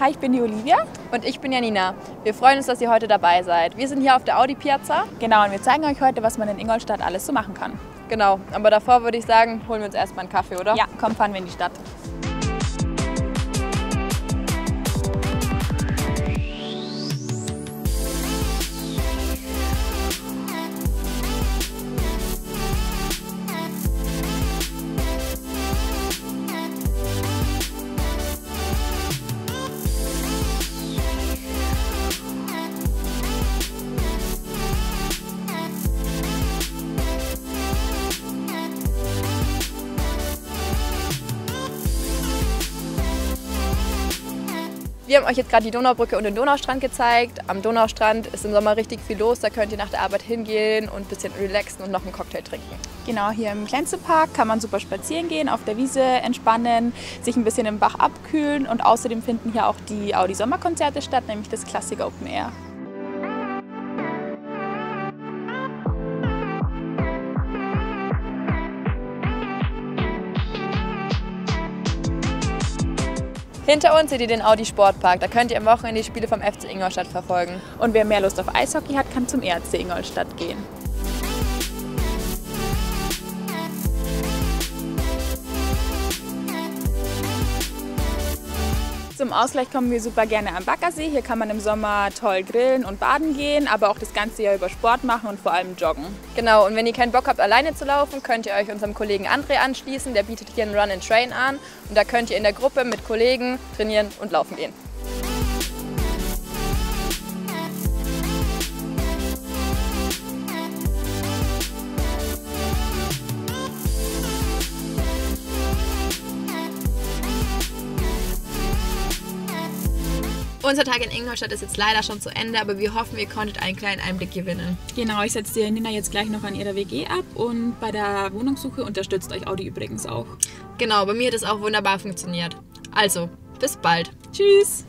Hi, ich bin die Olivia. Und ich bin Janina. Wir freuen uns, dass ihr heute dabei seid. Wir sind hier auf der Audi Piazza. Genau, und wir zeigen euch heute, was man in Ingolstadt alles so machen kann. Genau, aber davor würde ich sagen, holen wir uns erstmal einen Kaffee, oder? Ja, komm, fahren wir in die Stadt. Wir haben euch jetzt gerade die Donaubrücke und den Donaustrand gezeigt. Am Donaustrand ist im Sommer richtig viel los. Da könnt ihr nach der Arbeit hingehen und ein bisschen relaxen und noch einen Cocktail trinken. Genau, hier im Glänzepark kann man super spazieren gehen, auf der Wiese entspannen, sich ein bisschen im Bach abkühlen und außerdem finden hier auch die Audi Sommerkonzerte statt, nämlich das Klassiker Open Air. Hinter uns seht ihr den Audi Sportpark. Da könnt ihr am Wochenende die Spiele vom FC Ingolstadt verfolgen. Und wer mehr Lust auf Eishockey hat, kann zum ERC Ingolstadt gehen. Zum Ausgleich kommen wir super gerne am Baggersee. Hier kann man im Sommer toll grillen und baden gehen, aber auch das ganze Jahr über Sport machen und vor allem joggen. Genau, und wenn ihr keinen Bock habt, alleine zu laufen, könnt ihr euch unserem Kollegen André anschließen. Der bietet hier einen Run and Train an und da könnt ihr in der Gruppe mit Kollegen trainieren und laufen gehen. Unser Tag in Ingolstadt ist jetzt leider schon zu Ende, aber wir hoffen, ihr konntet einen kleinen Einblick gewinnen. Genau, ich setze die Nina jetzt gleich noch an ihrer WG ab und bei der Wohnungssuche unterstützt euch Audi übrigens auch. Genau, bei mir hat es auch wunderbar funktioniert. Also, bis bald. Tschüss!